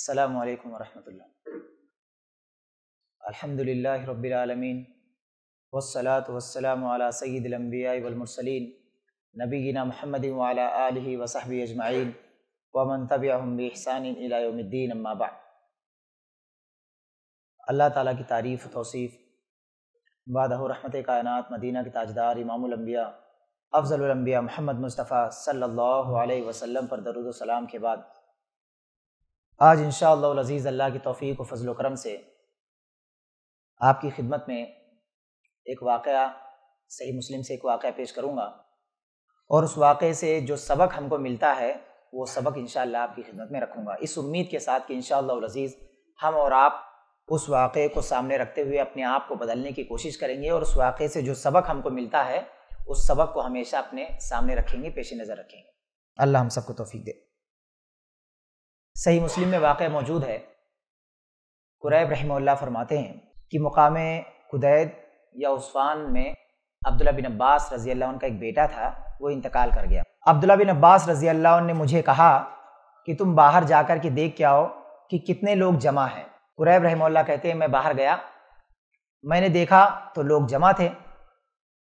अस्सलाम वालेकुम वरहमतुल्लाह अल्हम्दुलिल्लाहि रब्बिल आलमीन वस्सलातु वस्सलामु अला सय्यिदिल अंबियाइ वल मुरसलीन नबीना मुहम्मदिन व अला आलिहि व सहबिहि अजमईन व मन तबिअहुम बि इहसानिन इला यौमिद्दीन अम्मा बाद अल्लाह ताला की तारीफ़ तौसीफ़ बादह रहमत मदीना के ताजदार इमामुल अंबिया अफजल अंबिया मोहम्मद मुस्तफ़ा सल्लल्लाहु अलैहि वसल्लम पर दरुद सलाम के बाद आज इन अज़ीज़, अल्लाह की तौफ़ी व फजल करम से आपकी खिदमत में एक वाक़ सही मुस्लिम से एक वाक़ पेश करूँगा। और उस वाक़े से जो सबक हमको मिलता है, वो सबक इन आपकी खिदमत में रखूँगा। इस उम्मीद के साथ कि इन अज़ीज़, हम और आप उस वाक़े को सामने रखते हुए अपने आप को बदलने की कोशिश करेंगे और उस वाक़े से जो सबक हमको मिलता है, उस सबक को हमेशा अपने सामने रखेंगे, पेश नज़र रखेंगे। अल्लाह हम सबको तोफ़ी दे। सही मुस्लिम में वाक़ मौजूद है। कुरैब रहमल्ला फरमाते हैं कि मुकाम कुदैद या उस्फान में अब्दुल्ला बिन अब्बास रज़ी अल्लाह का एक बेटा था, वो इंतकाल कर गया। अब्दुल्ला बिन अब्बास रज़ी अल्लाह ने मुझे कहा कि तुम बाहर जाकर के देख के आओ कि कितने लोग जमा हैं। कुरैब रहमल्ला कहते हैं, मैं बाहर गया। मैंने देखा तो लोग जमा थे।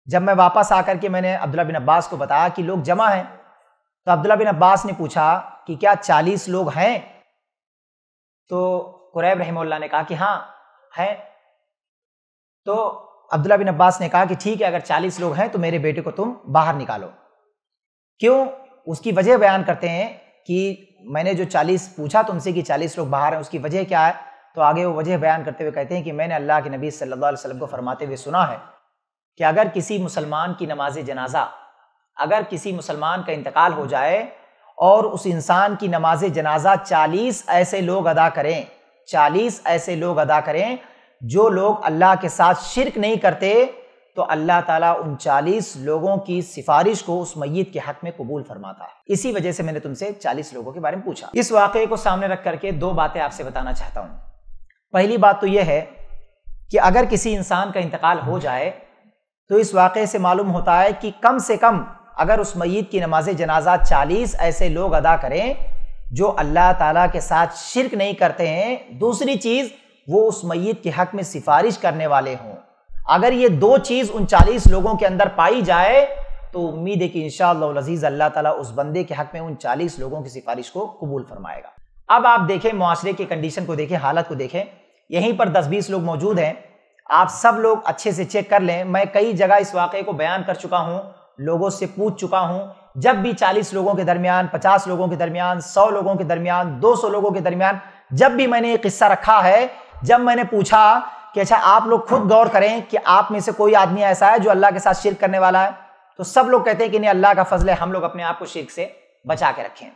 जब मैं वापस आकर के मैंने अब्दुल्ला बिन अब्बास को बताया कि लोग जमा हैं तो अब्दुल्ला बिन अब्बास ने पूछा कि क्या चालीस लोग हैं? तो कुरैब रहमल्ला ने कहा कि हाँ है। तो अब्दुल्ला बिन अब्बास ने कहा कि ठीक है, अगर चालीस लोग हैं तो मेरे बेटे को तुम बाहर निकालो। क्यों? उसकी वजह बयान करते हैं कि मैंने जो चालीस पूछा तुमसे कि चालीस लोग बाहर हैं, उसकी वजह क्या है? तो आगे वो वजह बयान करते हुए कहते हैं कि मैंने अल्लाह के नबी सल्लल्लाहु अलैहि वसल्लम को फरमाते हुए सुना है कि अगर किसी मुसलमान की नमाज़ जनाजा अगर किसी मुसलमान का इंतकाल हो जाए और उस इंसान की नमाज़ जनाजा चालीस ऐसे लोग अदा करें, चालीस ऐसे लोग अदा करें जो लोग अल्लाह के साथ शिरक नहीं करते तो अल्लाह ताला उन चालीस लोगों की सिफारिश को उस मैत के हक में कबूल फरमाता है। इसी वजह से मैंने तुमसे चालीस लोगों के बारे में पूछा। इस वाक़े को सामने रख करके दो बातें आपसे बताना चाहता हूँ। पहली बात तो यह है कि अगर किसी इंसान का इंतकाल हो जाए तो इस वाक़े से मालूम होता है कि कम से कम अगर उस मैत की नमाज़ जनाजा चालीस ऐसे लोग अदा करें, जो अल्लाह ताला के साथ शिरक नहीं करते हैं, दूसरी चीज़, वो उस मैत के हक में सिफारिश करने वाले हों। अगर ये दो चीज़ उन चालीस लोगों के अंदर पाई जाए तो उम्मीद है कि इन अज़ीज़ अल्लाह ताला उस बंदे के हक में उन चालीस लोगों की सिफारिश को कबूल फरमाएगा। अब आप देखें मुआरे की कंडीशन को देखें, हालत को देखें। यहीं पर दस बीस लोग मौजूद हैं। आप सब लोग अच्छे से चेक कर लें। मैं कई जगह इस वाक़े को बयान कर चुका हूँ। लोगों से पूछ चुका हूँ। जब भी 40 लोगों के दरमियान 50 लोगों के दरमियान 100 लोगों के दरमियान 200 लोगों के दरमियान, जब भी मैंने ये किस्सा रखा है, जब मैंने पूछा कि अच्छा आप लोग खुद गौर करें कि आप में से कोई आदमी ऐसा है जो अल्लाह के साथ शिरक करने वाला है? तो सब लोग कहते हैं कि नहीं, अल्लाह का फजल है, हम लोग अपने आप को शिरक से बचा के रखें।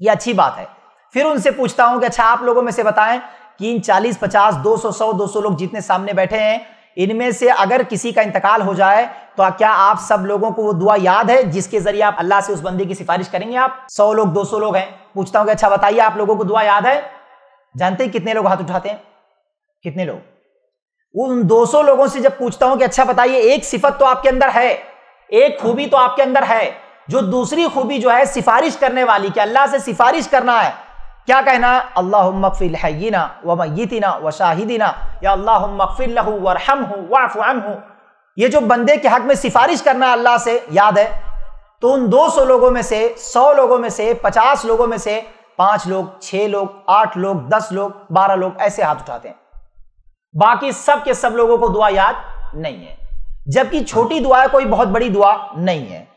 ये अच्छी बात है। फिर उनसे पूछता हूँ कि अच्छा आप लोगों में से बताएँ कि इन दो सौ सौ, दो सौ लोग जितने सामने बैठे हैं इनमें से अगर किसी का इंतकाल हो जाए तो क्या आप सब लोगों को वो दुआ याद है, जिसके ज़रिए आप अल्लाह से उस बंदी की सिफारिश करेंगे आप? सौ लोग, दो सौ लोग हैं। पूछता हूँ कि अच्छा बताइए, आप लोगों को दुआ याद है? जानते हैं कितने लोग हाथ उठाते हैं? कितने लोग? उन 200 लोगों से जब पूछता हूँ कि अच्छा बताइए, एक सिफत तो आपके अंदर है, एक खूबी तो आपके अंदर है, जो दूसरी खूबी जो है सिफारिश करने वाली, कि अल्लाह से सिफारिश करना है क्या कहना? अल्लाह मकफिल हयीना व मयीतना व शाहिदीना। या अल्लाह मकफिल वरहम वाफ़ ये जो बंदे के हक में सिफारिश करना अल्लाह से, याद है? तो उन 200 लोगों में से 100 लोगों में से 50 लोगों में से, पाँच लोग, छह लोग, आठ लोग, दस लोग, बारह लोग ऐसे हाथ उठाते हैं। बाकी सब के सब लोगों को दुआ याद नहीं है। जबकि छोटी दुआ कोई बहुत बड़ी दुआ नहीं है।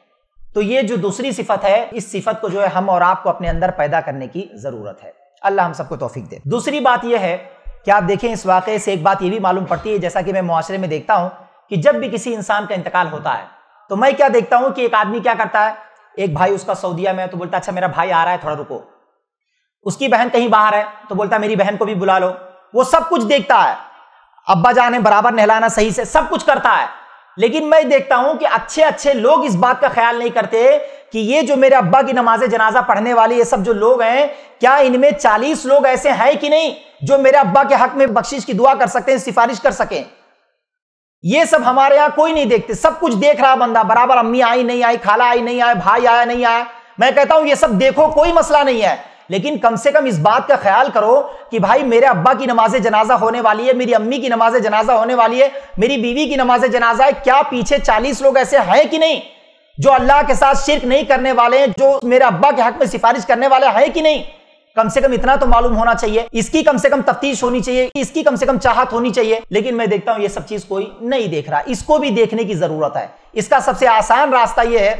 तो ये जो दूसरी सिफत है, इस सिफत को जो है हम और आपको अपने अंदर पैदा करने की ज़रूरत है। अल्लाह हम सबको तोफीक दे। दूसरी बात यह है कि आप देखें इस वाक़े से एक बात यह भी मालूम पड़ती है, जैसा कि मैं मुआरे में देखता हूँ कि जब भी किसी इंसान का इंतकाल होता है तो मैं क्या देखता हूँ कि एक आदमी क्या करता है? एक भाई उसका सऊदिया में तो बोलता अच्छा मेरा भाई आ रहा है, थोड़ा रुको। उसकी बहन कहीं बाहर है तो बोलता, मेरी बहन को भी बुला लो। वो सब कुछ देखता है। अब्बा जान है बराबर नहलाना सही से सब कुछ करता है। लेकिन मैं देखता हूँ कि अच्छे अच्छे लोग इस बात का ख्याल नहीं करते कि ये जो मेरे अब्बा की नमाज़ जनाजा पढ़ने वाले, ये सब जो लोग हैं, क्या इनमें चालीस लोग ऐसे हैं कि नहीं जो मेरे अब्बा के हक में बख्शिश की दुआ कर सकते हैं, सिफारिश कर सकें? ये सब हमारे यहाँ कोई नहीं देखते। सब कुछ देख रहा बंदा, बराबर अम्मी आई, नहीं आई, खाला आई, नहीं आए भाई आया, नहीं आया। मैं कहता हूँ, ये सब देखो, कोई मसला नहीं है। लेकिन कम से कम इस बात का ख्याल करो कि भाई मेरे अब्बा की नमाज़ जनाजा होने वाली है, मेरी अम्मी की नमाज़ जनाजा होने वाली है, मेरी बीवी की नमाज़ जनाजा है, क्या पीछे चालीस लोग ऐसे हैं कि नहीं? जो अल्लाह के साथ शिरक नहीं करने वाले हैं, जो मेरे अब्बा के हक में सिफारिश करने वाले हैं कि नहीं? कम से कम इतना तो मालूम होना चाहिए। इसकी कम से कम तफ्तीश होनी चाहिए, इसकी कम से कम चाहत होनी चाहिए। लेकिन मैं देखता हूँ ये सब चीज़ कोई नहीं देख रहा। इसको भी देखने की ज़रूरत है। इसका सबसे आसान रास्ता यह है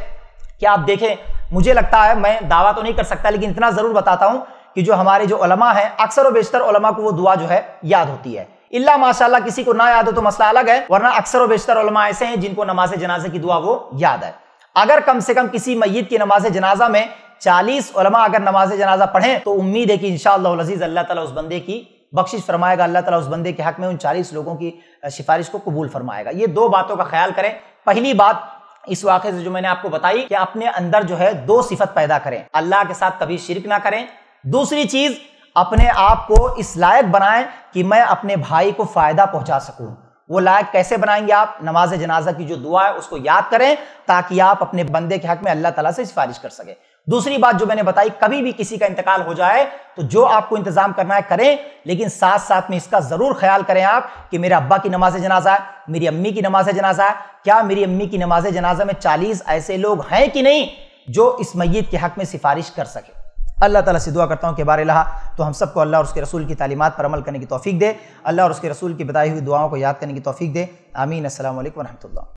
कि आप देखें मुझे लगता है, मैं दावा तो नहीं कर सकता, लेकिन इतना ज़रूर बताता हूँ कि जो हमारे जो उलमा है, अक्सर और उलमा को वो दुआ जो है याद होती है। इल्ला माशाल्लाह, किसी को ना याद हो तो मसला अलग है, वरना अक्सर और उलमा ऐसे हैं जिनको नमाज़ जनाजे की दुआ वो याद है। अगर कम से कम किसी मैयत की नमाज़ जनाजा में चालीस उलमा अगर नमाज़ जनाजा पढ़े तो उम्मीद है कि इंशाल्लाह अल्लाह ताला उस बंदे की बख्शिश फरमाएगा, अल्लाह ताला उस बंदे के हक में उन चालीस लोगों की सिफारिश को कबूल फरमाएगा। ये दो बातों का ख्याल करें। पहली बात इस वाक़े से जो मैंने आपको बताई कि अपने अंदर जो है दो सिफत पैदा करें। अल्लाह के साथ कभी शिरक ना करें। दूसरी चीज़, अपने आप को इस लायक बनाएँ कि मैं अपने भाई को फ़ायदा पहुँचा सकूँ। वो लायक कैसे बनाएँगे आप? नमाज़ जनाजा की जो दुआ है, उसको याद करें ताकि आप अपने बंदे के हक में अल्लाह तला से सिफारिश कर सके। दूसरी बात जो मैंने बताई, कभी भी किसी का इंतकाल हो जाए तो जो आपको इंतज़ाम करना है करें, लेकिन साथ साथ में इसका ज़रूर ख्याल करें आप कि मेरे अब्बा की नमाज़ जनाजा, मेरी अम्मी की नमाज़ जनाजा, क्या मेरी अम्मी की नमाज़ जनाजा में चालीस ऐसे लोग हैं कि नहीं जो इस मैत के हक में सिफारिश कर सके? अल्लाह ताला से दुआ करता हूँ कि बार लहा तो हम सबको अल्लाह और उसके रसूल की तालीमत पर अमल करने की तोफ़ी दे। अल्लाह और उसके रसूल की बताई हुई दुआओं को याद करने की तोफ़ी दे। आमीन। असल वरहमल